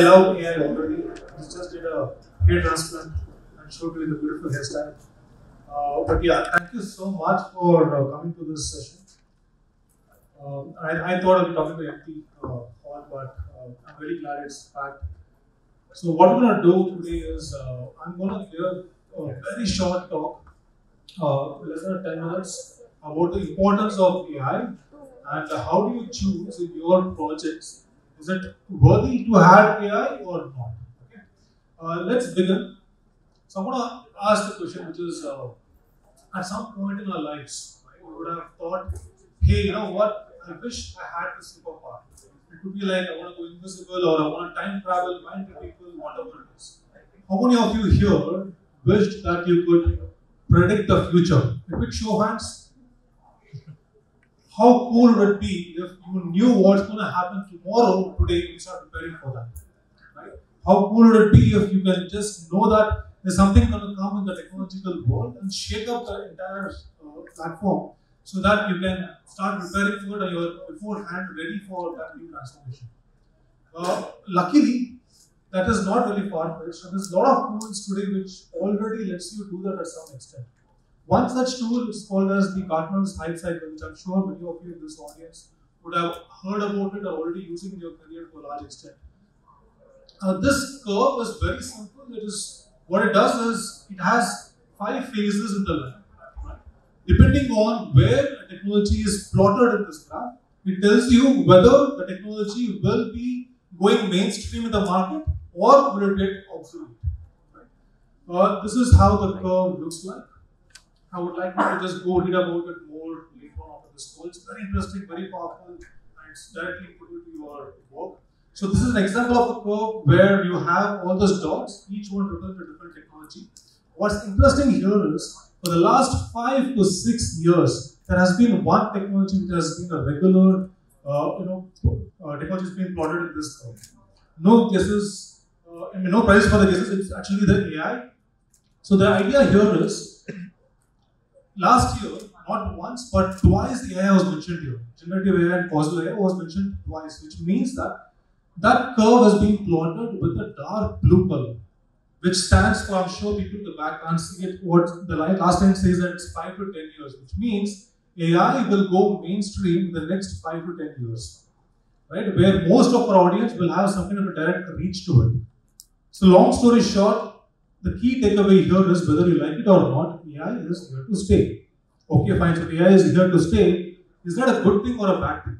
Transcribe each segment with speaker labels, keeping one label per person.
Speaker 1: I love AI already. I just did a hair transplant and showed you the beautiful hairstyle. Uh, but yeah, thank you so much for uh, coming to this session. Um, I, I thought I'd be talking to empty uh, hall, but uh, I'm very glad it's packed. So what we're gonna do today is uh, I'm gonna give a very short talk, uh, less than 10 minutes, about the importance of AI and how do you choose in your projects is it worthy to have AI or not? Okay. Uh, let's begin. So I'm going to ask the question, which is uh, at some point in our lives, right, we would have thought, hey, you know what? I wish I had this superpower. It could be like I want to go invisible or I want to time travel, mind people, whatever it is. How many of you here wished that you could predict the future? A quick show of hands. How cool would it be if you knew what's going to happen tomorrow today and start preparing for that? Right? How cool would it be if you can just know that there's something going to come in the technological world and shake up the entire uh, platform so that you can start preparing for it and you're beforehand ready for that new transformation. Uh, luckily, that is not really far-fetched and there's a lot of tools today which already lets you do that at some extent. One such tool is called as the Gartner's Hype Cycle, which I'm sure many of you in this audience would have heard about it or already using in your career to a large extent. Uh, this curve is very simple. It is what it does is it has five phases in the line. Right? Depending on where a technology is plotted in this graph, it tells you whether the technology will be going mainstream in the market or will it get obsolete. Right? Uh, this is how the curve looks like. I would like you to just go read about it more later on after this call. It's very interesting, very powerful, and it's directly put into your work. So this is an example of a curve where you have all those dots, each one represents a different technology. What's interesting here is, for the last five to six years, there has been one technology which has been a regular, uh, you know, uh, technology has been plotted in this curve. No guesses, uh, I mean, no price for the guesses, it's actually the AI. So the idea here is, last year, not once, but twice the AI was mentioned here. Generative AI and causal AI was mentioned twice, which means that that curve has been plotted with a dark blue color, which stands for, I'm sure people in the back can't see it, what the last line says that it's 5 to 10 years, which means AI will go mainstream in the next 5 to 10 years, right? Where most of our audience will have some kind of a direct reach to it. So long story short, the key takeaway here is whether you like it or not, AI is here to stay. Okay, fine. So AI is here to stay. Is that a good thing or a bad thing?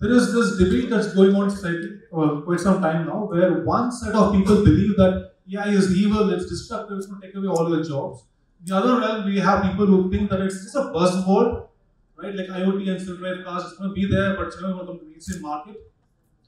Speaker 1: There is this debate that's going on slightly, uh, quite some time now, where one set of people believe that AI is evil, it's destructive, it's going to take away all your jobs. The other realm, we have people who think that it's just a buzzword, right? Like IoT and self-driving cars, it's going to be there, but it's going to to the mainstream market.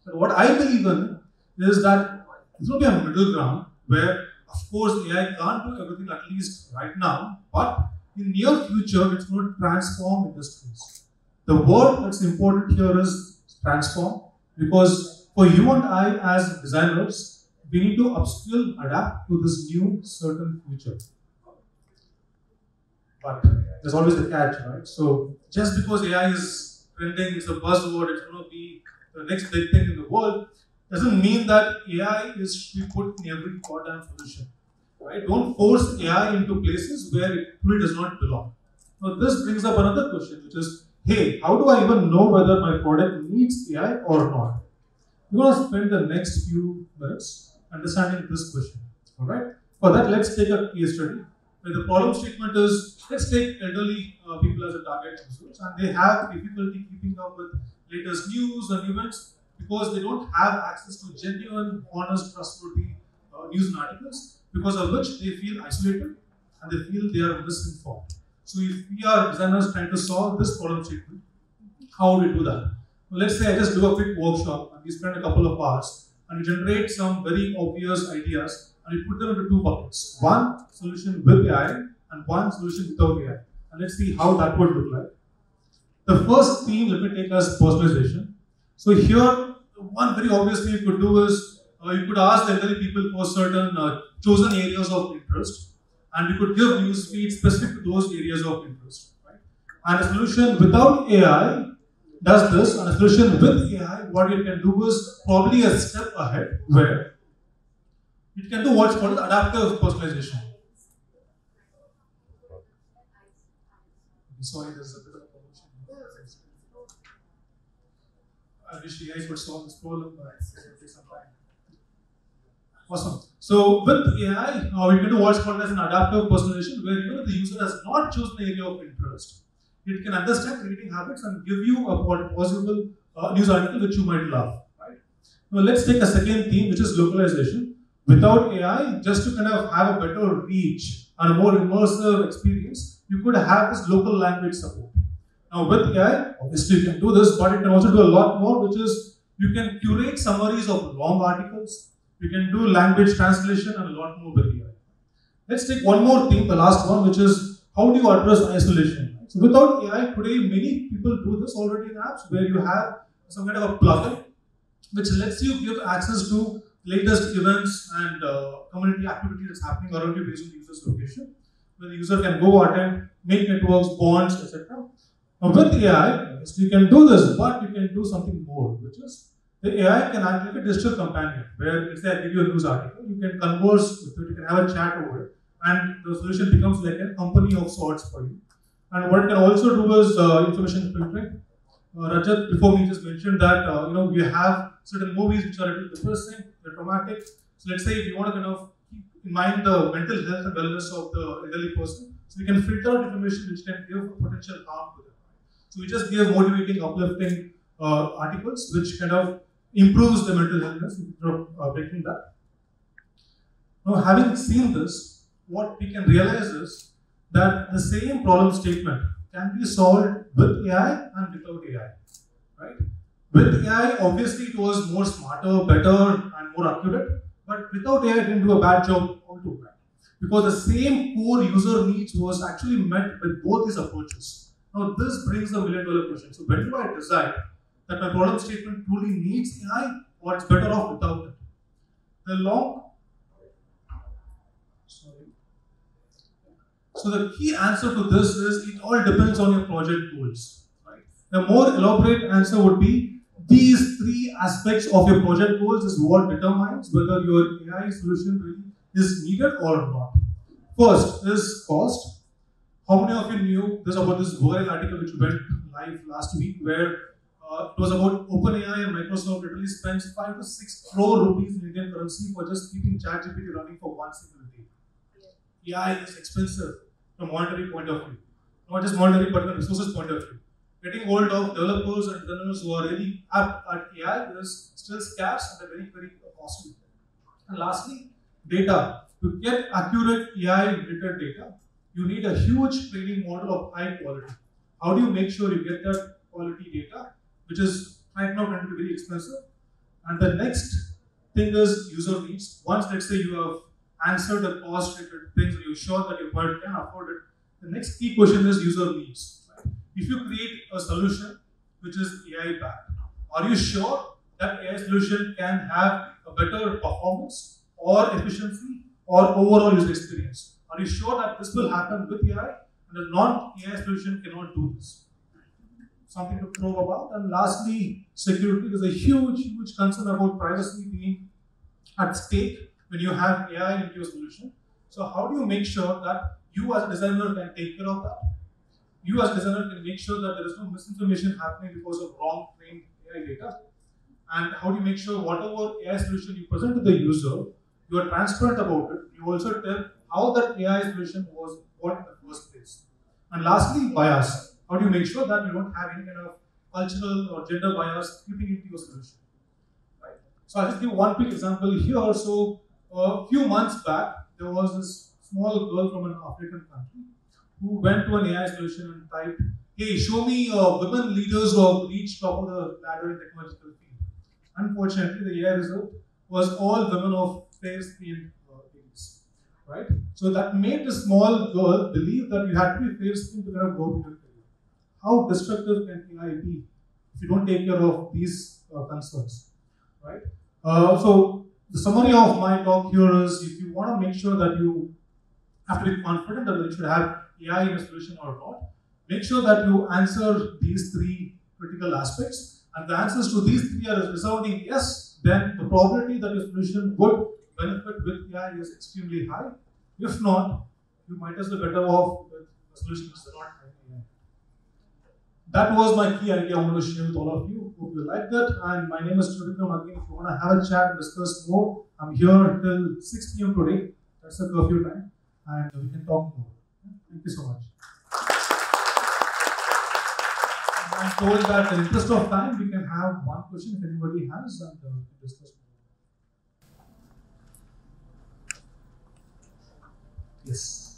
Speaker 1: But what I believe in is that there's going to be a middle ground where, of course, AI can't do everything at least right now, but in near future, it's going to transform industries. The word that's important here is transform because for you and I as designers, we need to upskill, adapt to this new certain future. But there's always a catch, right? So just because AI is trending, it's a buzzword, it's going to be the next big thing in the world, doesn't mean that AI is to be put in every goddamn solution. Right? Don't force AI into places where it really does not belong. Now this brings up another question, which is, hey, how do I even know whether my product needs AI or not? We're going to spend the next few minutes understanding this question. All right. For that, let's take a case study. Where the problem statement is, let's take elderly uh, people as a target users, and they have difficulty keeping up with latest news and events because they don't have access to genuine, honest, trustworthy uh, news and articles, because of which they feel isolated and they feel they are misinformed. So if we are designers trying to solve this problem statement, how do we do that? Well, let's say I just do a quick workshop and we spend a couple of hours and we generate some very obvious ideas and we put them into two buckets. One solution with AI and one solution without AI. And let's see how that would look like. The first theme, let me take as personalization. So here, one very obvious thing you could do is uh, you could ask the elderly people for certain uh, chosen areas of interest and you could give news feeds specific to those areas of interest. Right? And a solution without AI does this and a solution with AI, what it can do is probably a step ahead where it can do what's called adaptive personalization. Sorry, there's a bit of a promotion. I wish AI could solve this problem, but some time. Awesome. So with AI, uh, we can do what's called as an adaptive personalization, where even if the user has not chosen the area of interest, it can understand reading habits and give you a possible uh, news article which you might love. Right? Now let's take a second theme, which is localization. Without AI, just to kind of have a better reach and a more immersive experience, you could have this local language support. Now with AI, obviously you can do this, but it can also do a lot more, which is you can curate summaries of long articles, you can do language translation and a lot more with AI. Let's take one more thing, the last one, which is how do you address isolation? So without AI, today many people do this already in apps where you have some kind of a plugin which lets you give access to latest events and uh, community activity that's happening around you based on the user's location, where the user can go attend, make networks, bonds, etc. Now with AI, you can do this, but you can do something more, which is the AI can act like a digital companion, where let's say I give you a news article, you can converse with it, you can have a chat over it, and the solution becomes like a company of sorts for you. And what it can also do is uh, information filtering. Uh, Rajat before me just mentioned that uh, you know we have certain movies which are a little depressing, they're traumatic. So let's say if you want to kind of keep in mind the mental health and wellness of the elderly person, so we can filter out information which can give potential harm to them. So we just give motivating, uplifting uh, articles which kind of improves the mental of uh, breaking that. Now, having seen this, what we can realize is that the same problem statement can be solved with AI and without AI, right? With AI, obviously it was more smarter, better, and more accurate, but without AI, it didn't do a bad job altogether. Because the same core user needs was actually met with both these approaches. Now, this brings the million dollar question. So, when do I decide that my problem statement truly needs AI or it's better off without it? The long sorry. So the key answer to this is it all depends on your project goals. The more elaborate answer would be these three aspects of your project goals is what determines whether your AI solution really is needed or not. First is cost. How many of you knew this about this viral article which went live last week where uh, it was about OpenAI and Microsoft literally spends 5 to 6 crore rupees in Indian currency for just keeping ChatGPT running for one single day. AI is expensive from a monetary point of view. Not just monetary, but from resources point of view. Getting hold of developers and designers who are really apt at AI is still scarce and very, very costly. And lastly, data. To get accurate AI related data, you need a huge training model of high quality. How do you make sure you get that quality data, which is right now going to be very expensive? And the next thing is user needs. Once, let's say, you have answered the cost related things and you're sure that your product can afford it, the next key question is user needs. If you create a solution which is AI backed, are you sure that AI solution can have a better performance or efficiency or overall user experience? Are you sure that this will happen with AI and a non-AI solution cannot do this? Something to probe about. And lastly, security. There's a huge, huge concern about privacy being at stake when you have AI into your solution. So how do you make sure that you as a designer can take care of that? You as a designer can make sure that there is no misinformation happening because of wrong trained AI data. And how do you make sure whatever AI solution you present to the user, you are transparent about it. You also tell how that AI solution was what in the first place. And lastly, bias. How do you make sure that you don't have any kind of cultural or gender bias creeping into your solution? Right. So I'll just give one quick example here. So a few months back, there was this small girl from an African country who went to an AI solution and typed, hey, show me uh, women leaders who have reached top of the ladder in technological field. Unfortunately, the AI result was all women of uh, ladies, right? So that made the small girl believe that you had to be fair-skinned to kind of grow in your career. How destructive can AI be if you don't take care of these uh, concerns, right? Uh, so the summary of my talk here is if you want to make sure that you have to be confident that you should have AI in a solution or not, make sure that you answer these three critical aspects. And the answers to these three are resounding yes, then the probability that your solution would benefit with AI is extremely high. If not, you might as well better off with a solution is not AI. That was my key idea I wanted to share with all of you. Hope you liked it. And my name is Trivikram again. If you want to have a chat and discuss more, I'm here till 6 p.m. today. That's the curfew time. And we can talk more. Thank you so much. I'm told that in the interest of time, we can have one question if anybody has, and uh, discuss more. Yes.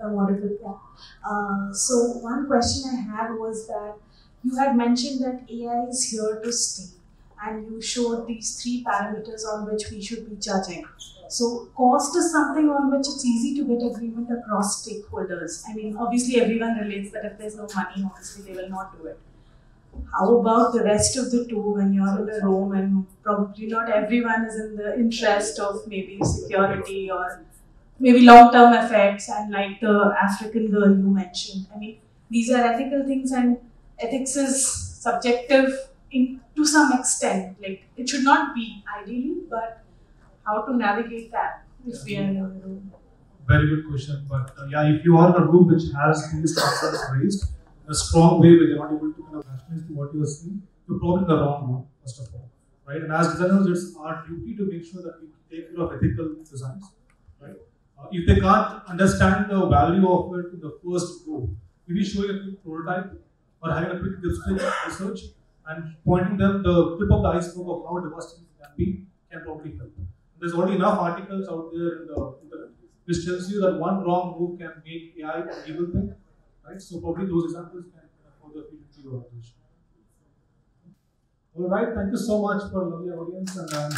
Speaker 2: a wonderful yeah. Uh, so one question I had was that you had mentioned that AI is here to stay, and you showed these three parameters on which we should be judging. So cost is something on which it's easy to get agreement across stakeholders. I mean, obviously everyone relates that if there's no money, obviously they will not do it. How about the rest of the two when you're in a room and probably not everyone is in the interest of maybe security or maybe long-term effects and like the African girl you mentioned. I mean, these are ethical things and ethics is subjective in to some extent. Like it should not be ideally, but how to navigate that if we are in a room.
Speaker 1: Very good question. But uh, yeah, if you are in a room which has these concerns raised in a strong way where you're not able to kind of rationalize to what you are seeing, you're probably in the wrong one, first of all. Right? And as designers, it's our duty to make sure that we take care of ethical designs. Right? Uh, if they can't understand the value of it in the first go, maybe showing a quick prototype or having a quick dipstick research and pointing them the tip of the iceberg of how devastating it can be can probably help. There's already enough articles out there in the internet which tells you that one wrong move can make AI an evil thing, right? So probably those examples can further feed into your approach. All right, thank you so much for lovely audience and um,